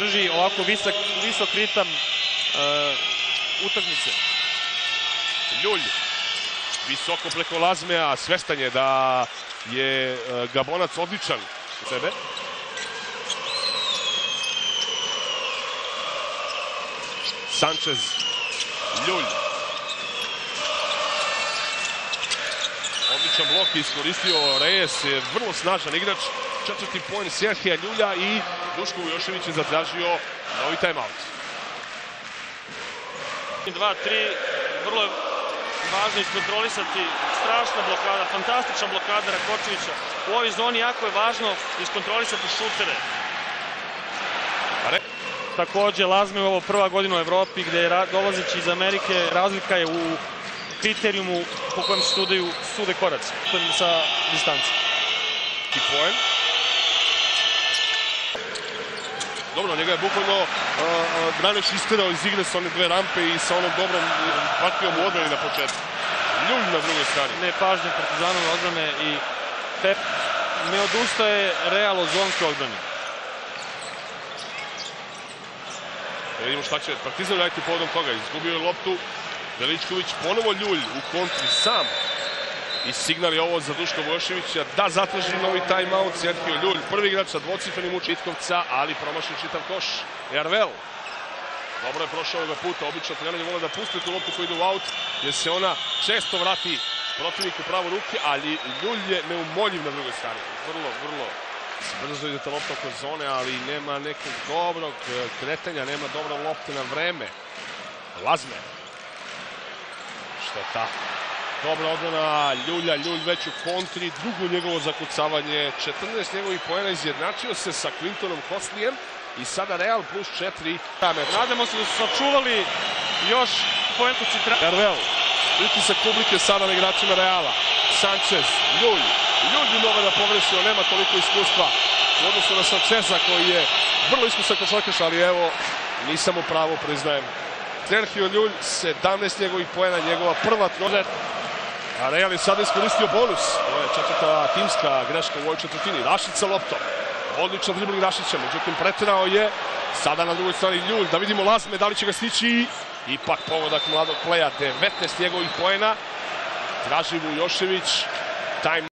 drži ovako visok, visok ritam uh, utakmice. Ljulj, visoko preko Lazmea, svestan je da je e, Gabonac odličan u sebe. Sanchez, Ljulj. Je iskoristio Reyes, je vrlo snažan igrač. Četvrti poen Serhija Ljulja i Duško Vujošević je zatražio novi timeout. 2-3, vrlo je važno iskontrolisati strašna blokada, fantastična blokada Rakočevića. U ovoj zoni jako je važno iskontrolisati šutere. Re... Takođe, Lazme ovo prva godina u Evropi gde je dolazeći iz Amerike razlika je u kriterijumu po kojem se studaju sude koraci sa distance. I poen. Dobro, njega je bukvalno uh, Draneš isterao iz igre sa one dve rampe i sa onom dobrom partijom u odbrani na početku. Ljulj na drugoj strani. Ne pažnje Partizanove odbrane i Pep ne odustaje Real od zonske odbrane. Da vidimo šta će Partizan raditi povodom toga. Izgubio je loptu. Veličković ponovo Ljulj u kontri sam. I signal je ovo za Duška Vojoševića da zatraži novi timeout. Sergio Ljulj, prvi igrač sa dvocifrenim učitkovca, ali promašio čitav koš. Jarvel. Dobro je prošao ovoga puta. Obično treneri vole da puste tu loptu koju ide u aut, jer se ona često vrati protivniku pravo ruke, ali Ljulj je neumoljiv na drugoj strani. Vrlo, vrlo brzo ide ta lopta oko zone, ali nema nekog dobrog kretanja, nema dobro lopte na vreme. Lazme. Šteta. Dobra odbrana Ljulja, Ljulj već u kontri, drugo njegovo zakucavanje, 14 njegovih pojena izjednačio se sa Clintonom Koslijem i sada Real plus 4. Nadamo se da su sačuvali još poentu Citra. Jarvel, pritisak publike sada na igračima Reala. Sanchez, Ljulj, Ljulj bi mogao da pogrešio, nema toliko iskustva u odnosu na Sancheza koji je vrlo iskusan košarkaš, ali evo, nisam u pravu, priznajem. Sergio Ljulj, 17 njegovih pojena, njegova prva troze. A Real je sada iskoristio bonus. Ovo je četvrta timska greška u ovoj četvrtini. Rašić sa loptom. Odličan dribling Rašića, međutim pretirao je. Sada na drugoj strani Ljulj, da vidimo Lazme, da li će ga stići. Ipak pogodak mladog pleja, 19 njegovih pojena. Traži Vujošević. Time